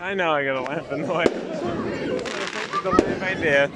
I know I got a lamp in the way. the lamp idea.